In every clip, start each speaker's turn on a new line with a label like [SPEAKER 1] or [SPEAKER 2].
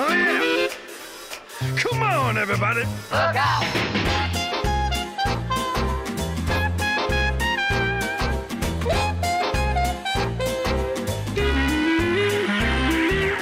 [SPEAKER 1] Oh yeah! Come on everybody!
[SPEAKER 2] Look out!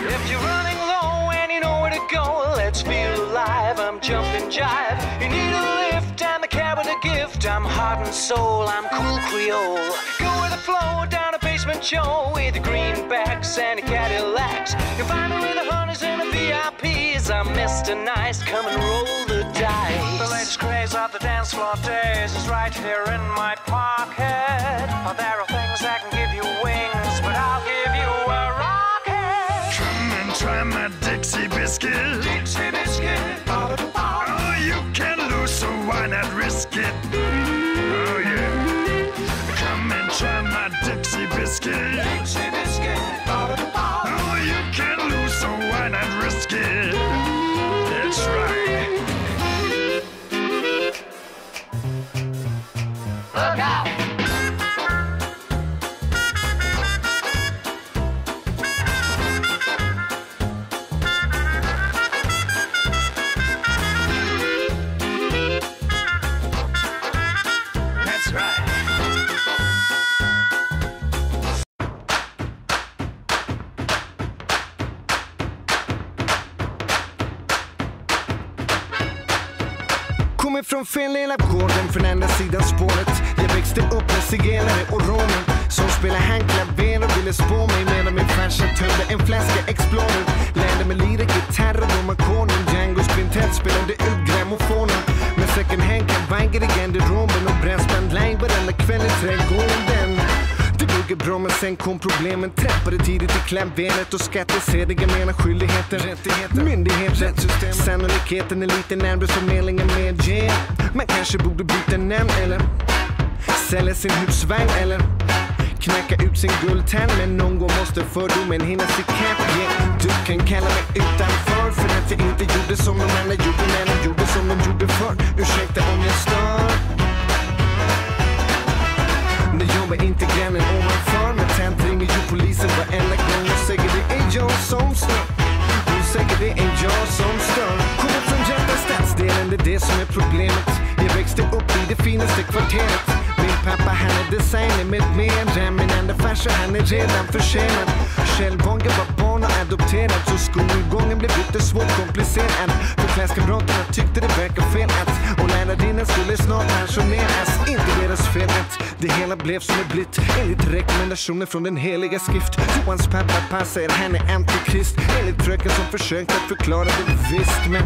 [SPEAKER 3] If you're running low and you know where to go, let's feel alive. I'm jumping jive. You need a lift, I'm the cat with a gift. I'm heart and soul, I'm cool Creole. Go with the flow down a basement show with the greenbacks and the Cadillacs. You'll find me with the hunters and the VIPs. I'm Mr. Nice, come and roll the dice. The latest craze of the dance floor days is right here in my pocket. Oh, there are things that can give you wings, but I'll give you a rocket.
[SPEAKER 1] Come and try my Dixie biscuit.
[SPEAKER 3] Dixie
[SPEAKER 2] Look out!
[SPEAKER 4] Kommer från fel del av gården, från andra sidan spåret. Jag växte upp med zigenare och romer som spelade handklaver och ville spå mig medan min farsa tömde en flaska Explorer. Lärde mig lira gitarr och de ackorden. Django's kvintett spelade ut grammofonen. Med second hand kavajer i garderoben och brassband live varenda kväll i trädgården. Det bra men sen kom problemen. Trappade tidigt i klaveret och skattesedel Jag menar skyldigheter, rättigheter, myndigheter Rättssystem. Sannolikheten är lite närmare förmedlingen medger Man kanske borde byta namn eller Sälja sin husvagn eller Knacka ut sin guldtand. Men någon gång måste fördomen hinnas ikapp yeah. Du kan kalla mig utanför för att jag inte gjorde som de andra gjorde när de gjorde som de gjorde förr. Ursäkta om jag stör det som är problemet Jag växte upp i det finaste kvarteret. Min pappa han är designer med mera Min enda farsa han är redan försenad. Kjell var barn och adopterad Så skolgången blev lite svårt komplicerad. För klasskamraterna tyckte det verkade fel att Och lärarinnan skulle snart pensioneras. Inte deras fel att det hela blev som det blivit. Enligt rekommendationer från den heliga skrift Johans pappa passar, han är antikrist. Enligt fröken som försökt att förklara det visst Men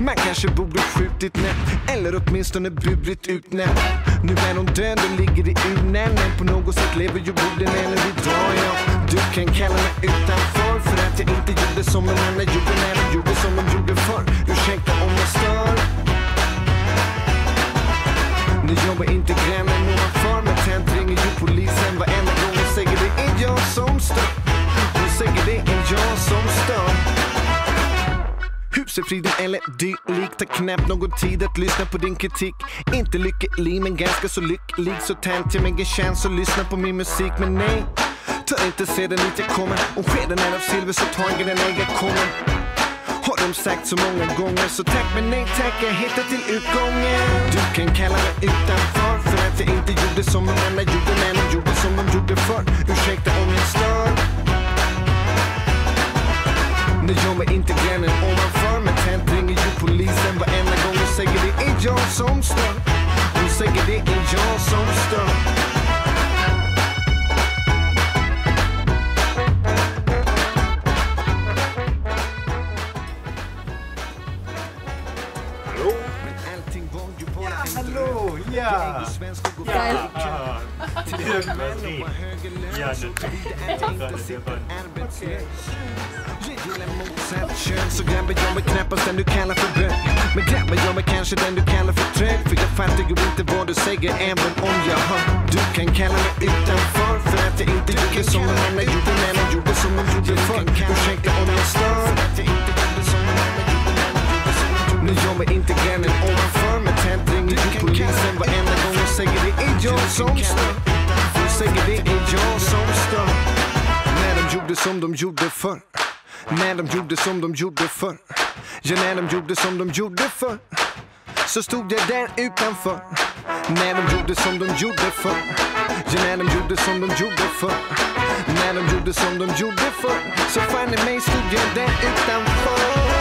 [SPEAKER 4] man kanske borde skjutit nät, Eller åtminstone burit ut nät. Nu är hon död och ligger i urnen, Men på något sätt lever ju borden ännu idag ja. Du kan kalla mig utanför För att jag inte gjorde som de andra gjorde När de gjorde som de gjorde Husefriden eller dylikt. Har knappt någon tid att lyssna på din kritik. Inte lycklig men ganska så lycklig. Så tänt jag mig en chans att lyssna på min musik. Men nej, ta inte sedan dit jag kommer. Om skeden är av silver så ta den när jag kommer. Har de sagt så många gånger Så tack men nej tack, jag hittar till utgången. Du kan kalla mig utanför För att jag inte gjorde som de andra gjorde men Nu inte grannen. Ovanför Men Tänt ringer ju polisen varenda gång och säger det är jag som stör. Hon säger det är jag som stör. Så grabben. Jag mig knappast den du kallar för bög. Men grabben jag mig kanske den du kallar för trög. För jag fattar ju inte vad du säger även om jag hör. Du kan kalla mig utanför för att jag inte gjorde som de annan gjorde när de gjorde som de gjorde förr. Ursäkta om jag stör. Nu gör mig inte grannen ovanför Men tant ringer ju polisen varenda gång jag säger det jag som stör Folk säger det är jag som stör När de gjorde som de gjorde förr När de gjorde som de gjorde förr. Ja, när de gjorde som de gjorde förr. Så stod jag där utanför. När de gjorde som de gjorde förr. Ja, när de gjorde som de gjorde förr. När de gjorde som de gjorde förr. Så fan i mig stod jag där utanför.